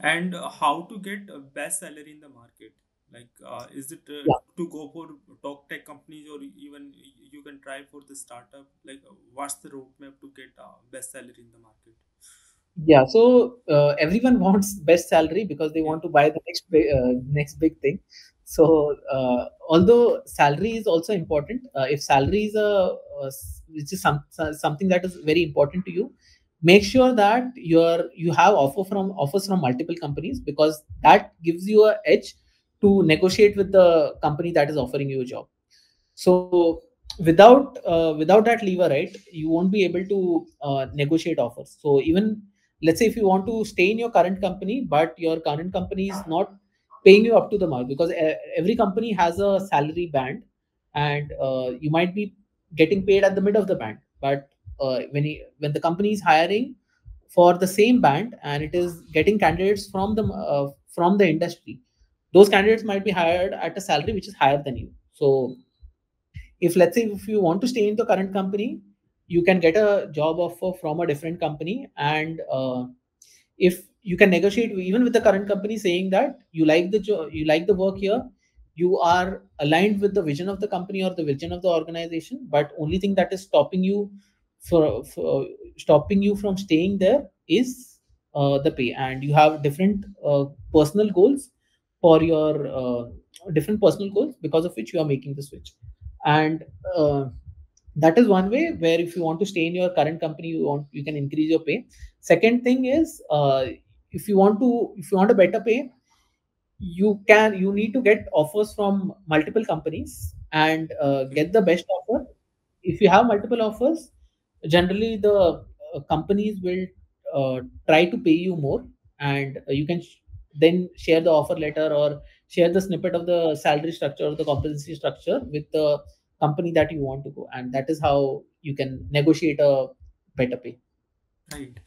and how to get a best salary in the market like uh, is it uh, Yeah. to go for top tech companies or even you can try for the startup like uh, what's the roadmap to get uh, best salary in the market Yeah, so uh, everyone wants best salary because they want to buy the next big, uh, next big thing. So uh, although salary is also important, uh, if salary is a uh, which is some, something that is very important to you, make sure that you're you have offer from offers from multiple companies because that gives you a edge to negotiate with the company that is offering you a job. So without uh, without that lever, right, you won't be able to uh, negotiate offers. So even let's say if you want to stay in your current company, but your current company is not paying you up to the mark because uh, every company has a salary band, and uh, you might be getting paid at the mid of the band. But uh, when he, when the company is hiring for the same band and it is getting candidates from the uh, from the industry, those candidates might be hired at a salary which is higher than you. So if let's say if you want to stay in the current company you can get a job offer from a different company and uh, if you can negotiate even with the current company saying that you like the job you like the work here you are aligned with the vision of the company or the vision of the organization but only thing that is stopping you for, for stopping you from staying there is uh, the pay. And you have different uh, personal goals for your uh, different personal goals because of which you are making the switch. And uh, that is one way where if you want to stay in your current company you want you can increase your pay. Second thing is uh, if you want to if you want a better pay you can you need to get offers from multiple companies and uh, get the best offer. If you have multiple offers generally the uh, companies will uh, try to pay you more and uh, you can sh- then share the offer letter or share the snippet of the salary structure or the compensation structure with the company that you want to go. And that is how you can negotiate a better pay. Right